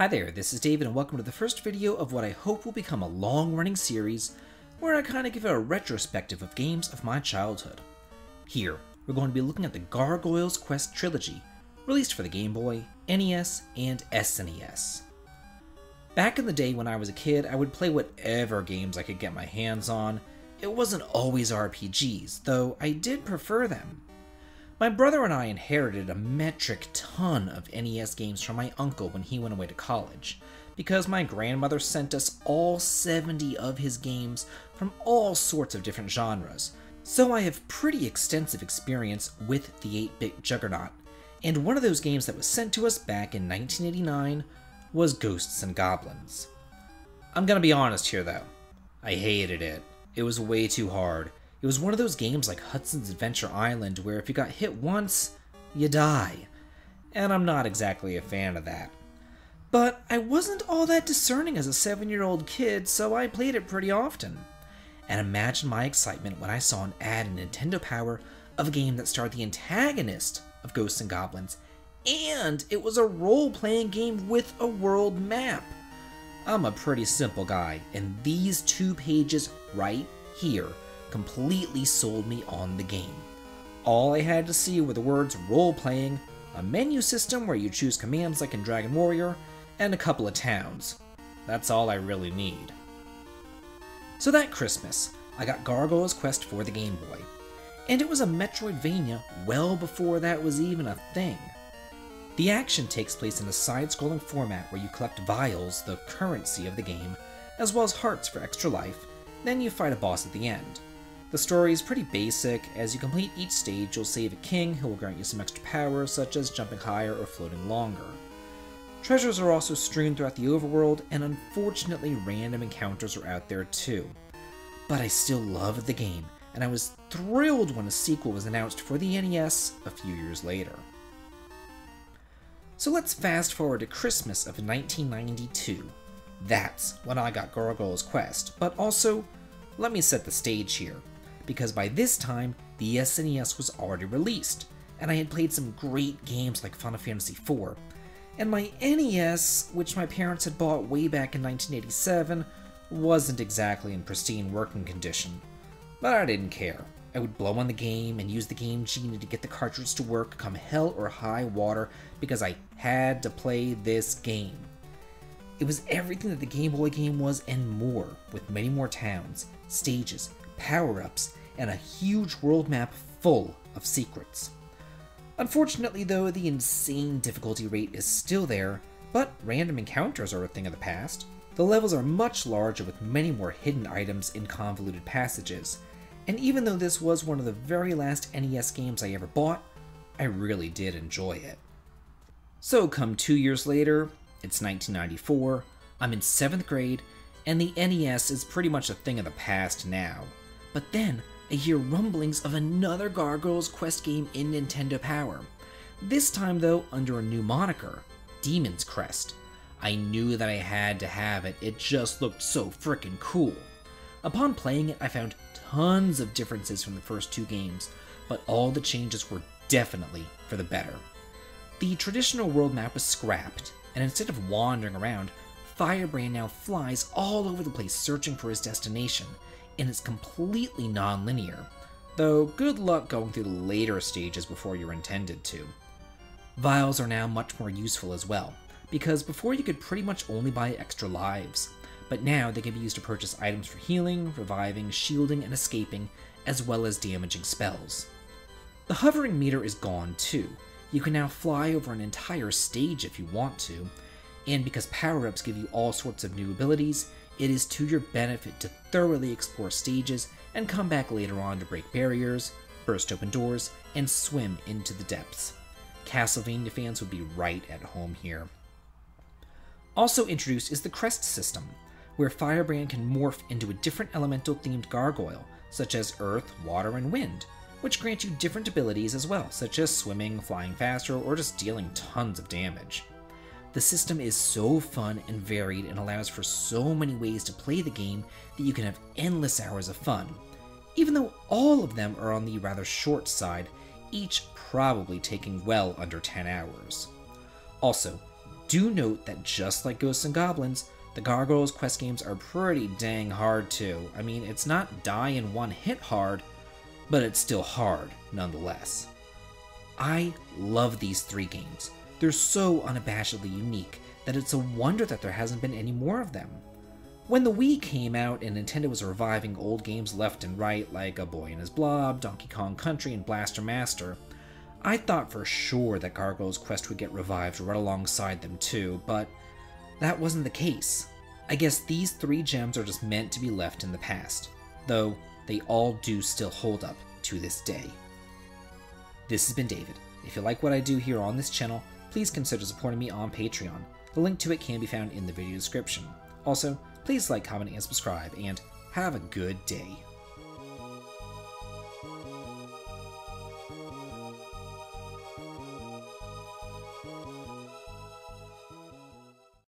Hi there, this is David and welcome to the first video of what I hope will become a long-running series where I kind of give a retrospective of games of my childhood. Here, we're going to be looking at the Gargoyles Quest trilogy, released for the Game Boy, NES, and SNES. Back in the day when I was a kid, I would play whatever games I could get my hands on. It wasn't always RPGs, though I did prefer them. My brother and I inherited a metric ton of NES games from my uncle when he went away to college, because my grandmother sent us all 70 of his games from all sorts of different genres, so I have pretty extensive experience with the 8 bit juggernaut. And one of those games that was sent to us back in 1989 was Ghosts and Goblins. I'm gonna be honest here though, I hated it. It was way too hard it was one of those games like Hudson's Adventure Island where if you got hit once, you die. And I'm not exactly a fan of that. But I wasn't all that discerning as a 7 year old kid, so I played it pretty often. And imagine my excitement when I saw an ad in Nintendo Power of a game that starred the antagonist of Ghosts and Goblins, and it was a role playing game with a world map. I'm a pretty simple guy, and these two pages right here completely sold me on the game. All I had to see were the words role playing, a menu system where you choose commands like in Dragon Warrior, and a couple of towns. That's all I really need. So that Christmas, I got Gargoyle's Quest for the Game Boy, and it was a Metroidvania well before that was even a thing. The action takes place in a side scrolling format where you collect vials, the currency of the game, as well as hearts for extra life, then you fight a boss at the end. The story is pretty basic. As you complete each stage, you'll save a king who will grant you some extra power, such as jumping higher or floating longer. Treasures are also strewn throughout the overworld, and unfortunately, random encounters are out there too. But I still loved the game, and I was thrilled when a sequel was announced for the NES a few years later. So let's fast forward to Christmas of 1992. That's when I got Gargoyle's Quest, but also, let me set the stage here because by this time, the SNES was already released, and I had played some great games like Final Fantasy IV. And my NES, which my parents had bought way back in 1987, wasn't exactly in pristine working condition. But I didn't care. I would blow on the game and use the game genie to get the cartridge to work come hell or high water because I had to play this game. It was everything that the Game Boy game was and more, with many more towns, stages, power ups, and a huge world map full of secrets. Unfortunately, though, the insane difficulty rate is still there, but random encounters are a thing of the past. The levels are much larger with many more hidden items in convoluted passages, and even though this was one of the very last NES games I ever bought, I really did enjoy it. So come two years later, it's 1994, I'm in 7th grade, and the NES is pretty much a thing of the past now. But then, I hear rumblings of another Gargoyles Quest game in Nintendo Power. This time, though, under a new moniker Demon's Crest. I knew that I had to have it, it just looked so frickin' cool. Upon playing it, I found tons of differences from the first two games, but all the changes were definitely for the better. The traditional world map was scrapped, and instead of wandering around, Firebrand now flies all over the place searching for his destination, and it's completely non-linear, though good luck going through the later stages before you're intended to. Vials are now much more useful as well, because before you could pretty much only buy extra lives, but now they can be used to purchase items for healing, reviving, shielding, and escaping, as well as damaging spells. The hovering meter is gone too. You can now fly over an entire stage if you want to, and because power-ups give you all sorts of new abilities, it is to your benefit to thoroughly explore stages and come back later on to break barriers, burst open doors, and swim into the depths. Castlevania fans would be right at home here. Also introduced is the Crest system, where Firebrand can morph into a different elemental themed gargoyle, such as Earth, Water, and Wind, which grant you different abilities as well, such as swimming, flying faster, or just dealing tons of damage. The system is so fun and varied and allows for so many ways to play the game that you can have endless hours of fun, even though all of them are on the rather short side, each probably taking well under 10 hours. Also, Do note that just like Ghosts and Goblins, the Gargoyles quest games are pretty dang hard too. I mean, it's not die in one hit hard, but it's still hard nonetheless. I love these three games. They're so unabashedly unique that it's a wonder that there hasn't been any more of them. When the Wii came out and Nintendo was reviving old games left and right like A Boy and His Blob, Donkey Kong Country, and Blaster Master, I thought for sure that Gargoyle's Quest would get revived right alongside them too, but that wasn't the case. I guess these three gems are just meant to be left in the past, though they all do still hold up to this day. This has been David. If you like what I do here on this channel, please consider supporting me on Patreon. The link to it can be found in the video description. Also, please like, comment, and subscribe, and have a good day.